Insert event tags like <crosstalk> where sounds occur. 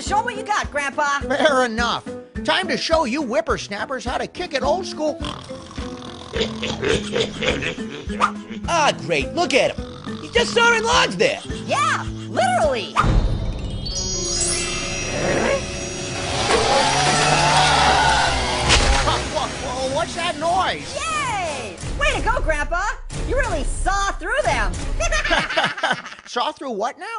to them what you got, Grandpa. Fair enough. Time to show you whippersnappers how to kick it old school. Ah, great. Look at him. He's just sawing logs there. Yeah, literally. <laughs> What's that noise? Yay! Way to go, Grandpa. You really saw through them. <laughs> Saw through what now?